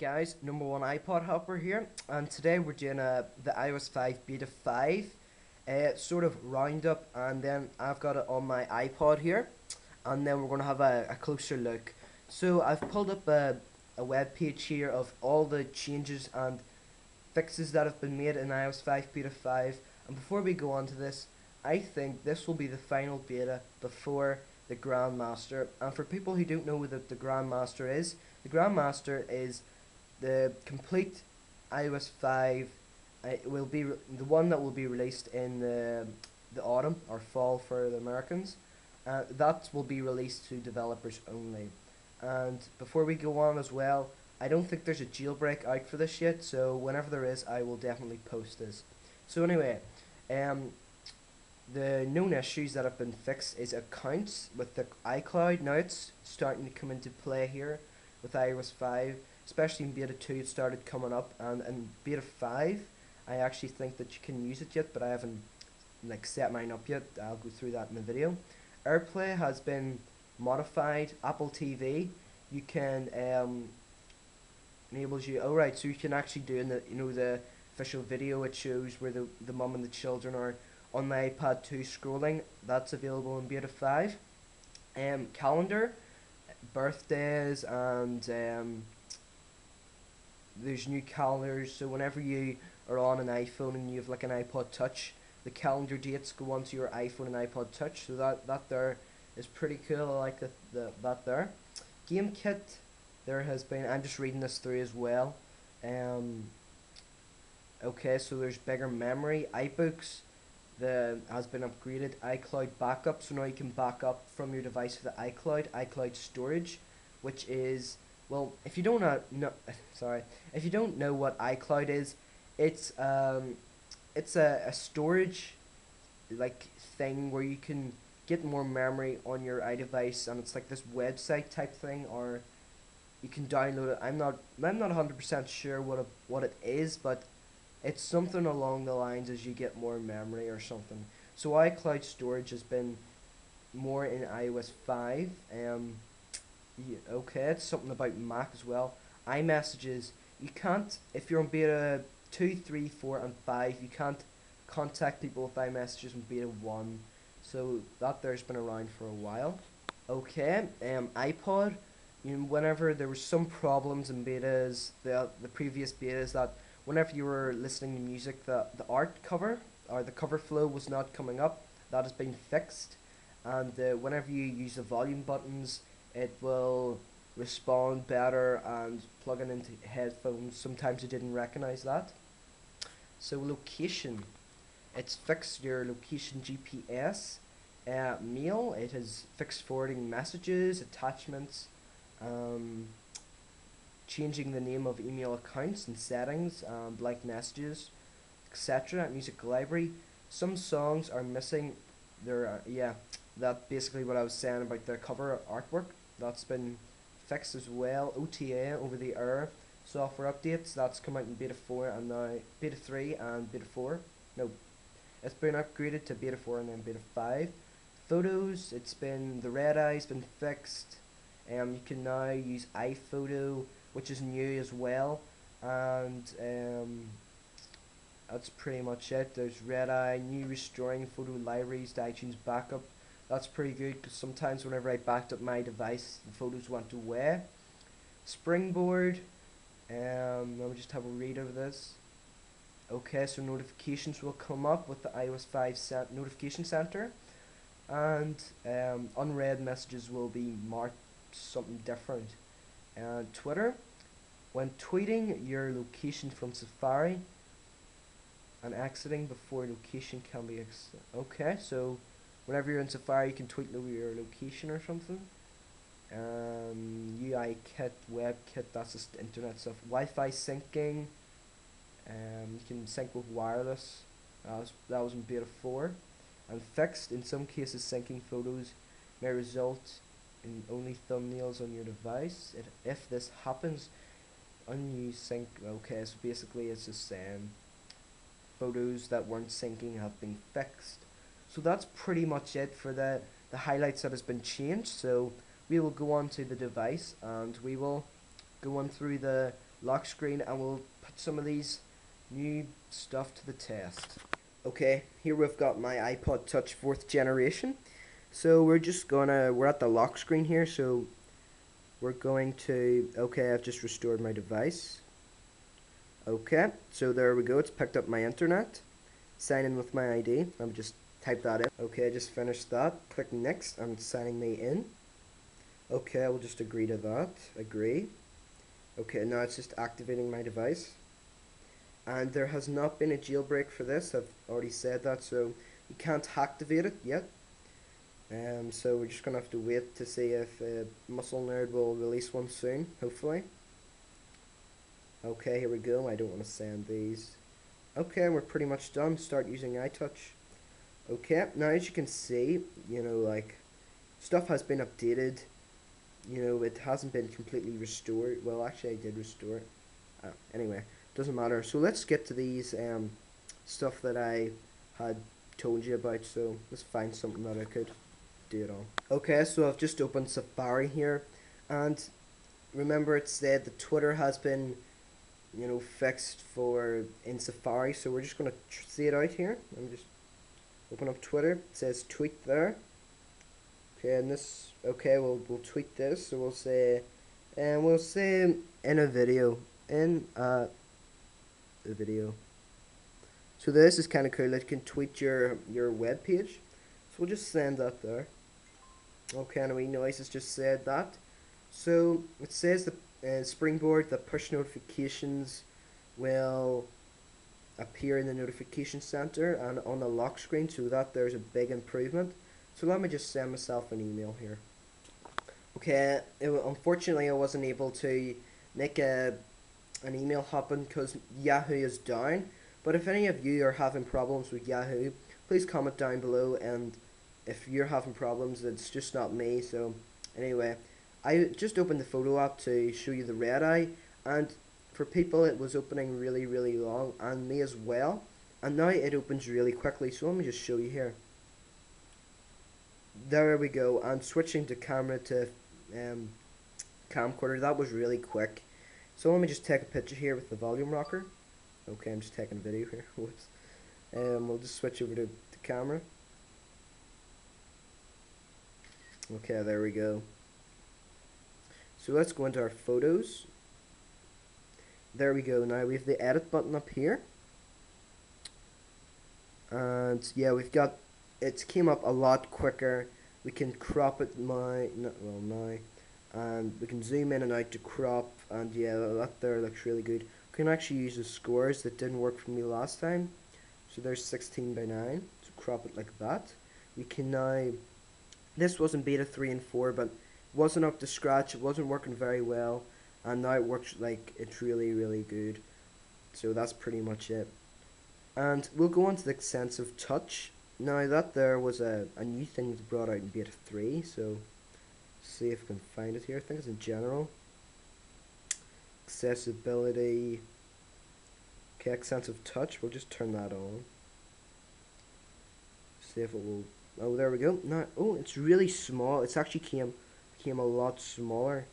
Guys, number one iPod helper here, and today we're doing uh, the iOS 5 Beta 5 uh, sort of roundup, and then I've got it on my iPod here, and then we're going to have a, a, closer look. So I've pulled up a, a web page here of all the changes and fixes that have been made in iOS 5 Beta 5, and before we go on to this, I think this will be the final beta before the Grandmaster, and for people who don't know what the, the Grandmaster is, the Grandmaster is the complete iOS 5. Uh, it will be the one that will be released in the the autumn or fall for the Americans. Uh, that will be released to developers only. And before we go on as well, I don't think there's a jailbreak out for this yet. So whenever there is, I will definitely post this. So anyway, um, the known issues that have been fixed is accounts with the iCloud. Now it's starting to come into play here with iOS 5, especially in beta 2 it started coming up and in beta 5 I actually think that you can use it yet but I haven't like set mine up yet. I'll go through that in the video. AirPlay has been modified. Apple TV you can um, enables you oh right so you can actually do in the you know the official video it shows where the the mum and the children are on the iPad 2 scrolling that's available in beta 5 um, calendar birthdays and um, there's new calendars. So whenever you are on an iPhone and you have like an iPod Touch, the calendar dates go onto your iPhone and iPod Touch. So that that there is pretty cool. I like the, the that there. Game kit, there has been. I'm just reading this through as well. Um. Okay, so there's bigger memory. iBooks, the has been upgraded. iCloud backup, so now you can back up from your device to the iCloud. iCloud storage, which is well, if you don't know, no, sorry, if you don't know what iCloud is, it's um, it's a, a storage like thing where you can get more memory on your iDevice, and it's like this website type thing, or you can download it. I'm not I'm not hundred percent sure what a, what it is, but it's something along the lines as you get more memory or something. So iCloud storage has been more in iOS five. Um, yeah, okay, it's something about Mac as well. iMessages, you can't, if you're on beta 2, 3, 4, and 5, you can't contact people with iMessages in beta 1. So that there's been around for a while. Okay, um, iPod, you know, whenever there were some problems in betas, the, the previous betas, that whenever you were listening to music, the, the art cover, or the cover flow was not coming up. That has been fixed. And uh, whenever you use the volume buttons, it will respond better and plugging into headphones. Sometimes it didn't recognize that. So location. It's fixed your location GPS uh, mail it has fixed forwarding messages attachments um, changing the name of email accounts and settings um, like messages etc music library. Some songs are missing there are yeah that basically what I was saying about the cover artwork that's been fixed as well. OTA over the air software updates that's come out in beta 4 and now beta 3 and beta 4 no it's been upgraded to beta 4 and then beta 5 photos it's been the red eye's been fixed. Um, you can now use iPhoto which is new as well. And um, that's pretty much it. There's red eye new restoring photo libraries to iTunes backup that's pretty good because sometimes whenever I backed up my device, the photos went away. Springboard. Um, let me just have a read of this. Okay, so notifications will come up with the iOS 5 cent notification center, and um, unread messages will be marked something different. And Twitter, when tweeting your location from Safari and exiting before location can be ex okay. So whenever you're in Safari, you can tweet your location or something. Um, UI kit, web kit, that's just internet stuff. Wi-Fi syncing, um, you can sync with wireless. That was, that was in beta 4. And fixed, in some cases, syncing photos may result in only thumbnails on your device. It, if this happens, unused sync. Okay, so basically it's just saying photos that weren't syncing have been fixed. So that's pretty much it for the, the highlights that has been changed. So we will go on to the device and we will go on through the lock screen and we'll put some of these new stuff to the test. Okay, here we've got my iPod Touch 4th generation. So we're just gonna, we're at the lock screen here, so we're going to, okay, I've just restored my device. Okay, so there we go, it's picked up my internet. Sign in with my ID, me just type that in. Okay, I just finished that. Click next, I'm signing me in. Okay, I will just agree to that. Agree. Okay, now it's just activating my device. And there has not been a jailbreak for this, I've already said that, so you can't activate it yet. Um, so we're just going to have to wait to see if uh, MuscleNerd will release one soon, hopefully. Okay, here we go. I don't want to send these. Okay, we're pretty much done. Start using iTouch. Okay, now as you can see, you know, like, stuff has been updated. You know, it hasn't been completely restored. Well, actually, I did restore it. Uh, anyway, doesn't matter. So let's get to these um, stuff that I had told you about. So let's find something that I could do it on. Okay, so I've just opened Safari here, and remember it said that Twitter has been, you know, fixed for in Safari. So we're just gonna see it out here. Let me just open up Twitter. It says tweet there. Okay, and this. Okay, we'll we'll tweet this. So we'll say, and we'll say in a video in a video. So this is kind of cool. It can tweet your your web page. So we'll just send that there. Okay, and we noise has just said that. So it says the uh, Springboard the push notifications will appear in the notification center and on the lock screen so that there's a big improvement. So let me just send myself an email here. Okay, it, unfortunately I wasn't able to make a an email happen because Yahoo is down. But if any of you are having problems with Yahoo, please comment down below and if you're having problems, it's just not me. So anyway, I just opened the photo app to show you the red eye, and for people it was opening really really long, and me as well. And now it opens really quickly. So let me just show you here. There we go. And switching to camera to um, camcorder, that was really quick. So let me just take a picture here with the volume rocker. Okay, I'm just taking a video here. Whoops. Um, we'll just switch over to the camera. Okay, there we go. So let's go into our photos. There we go. Now we have the edit button up here. And yeah, we've got, it came up a lot quicker. We can crop it my, not, well now. And we can zoom in and out to crop. And yeah, that there looks really good. We can actually use the scores that didn't work for me last time. So there's 16 by 9. So crop it like that. We can now this wasn't beta 3 and 4, but wasn't up to scratch. It wasn't working very well, and now it works like it's really, really good. So that's pretty much it. And we'll go on to the sense of touch. Now that there was a, a new thing that brought out in beta 3, so see if we can find it here. I think it's in general. Accessibility. Okay, sense of touch. We'll just turn that on. See if it will Oh, there we go. Now, oh, it's really small. It's actually came came a lot smaller.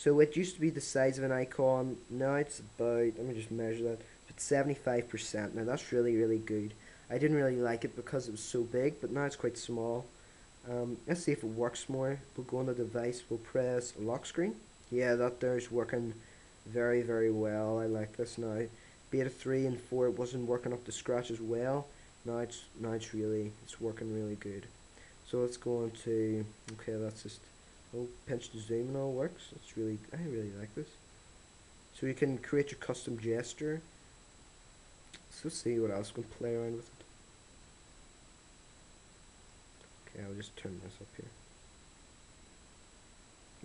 So it used to be the size of an icon. Now it's about, let me just measure that. It's 75%. Now that's really, really good. I didn't really like it because it was so big, but now it's quite small. Um, let's see if it works more. We'll go on the device. We'll press lock screen. Yeah, that there's working very, very well. I like this now. Beta 3 and 4 it wasn't working up to scratch as well now it's now it's really it's working really good so let's go on to okay that's just oh pinch to zoom and all works. It's really I really like this. So you can create your custom gesture. So let's see what else we can play around with. It okay I'll just turn this up here.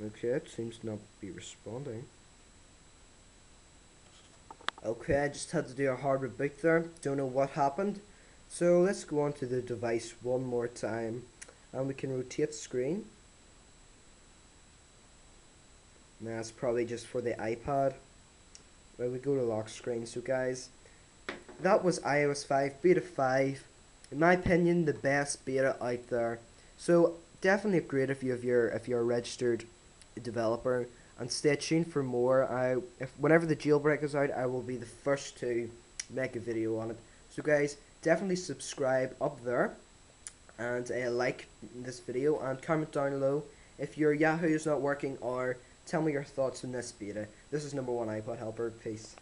Okay it seems to not be responding. Okay I just had to do a hard reboot there. Don't know what happened. So let's go on to the device one more time and we can rotate the screen. And that's probably just for the iPod. Where we go to lock screen, so guys, that was iOS 5 beta 5. In my opinion, the best beta out there. So definitely upgrade if you if you're if you're a registered developer. And stay tuned for more. I if whenever the jailbreak is out, I will be the first to make a video on it. So guys, definitely subscribe up there and uh, like this video and comment down below if your Yahoo is not working or Tell me your thoughts on this beta. This is number one iPod helper. Peace.